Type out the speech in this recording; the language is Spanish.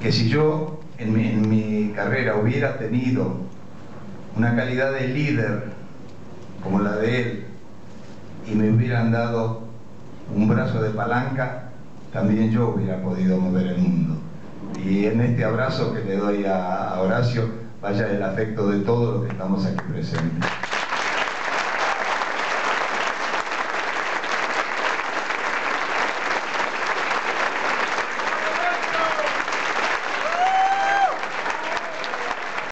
que si yo en mi, carrera hubiera tenido una calidad de líder como la de él y me hubieran dado un brazo de palanca, también yo hubiera podido mover el mundo. Y en este abrazo que le doy a, a Horacio, vaya el afecto de todos los que estamos aquí presentes.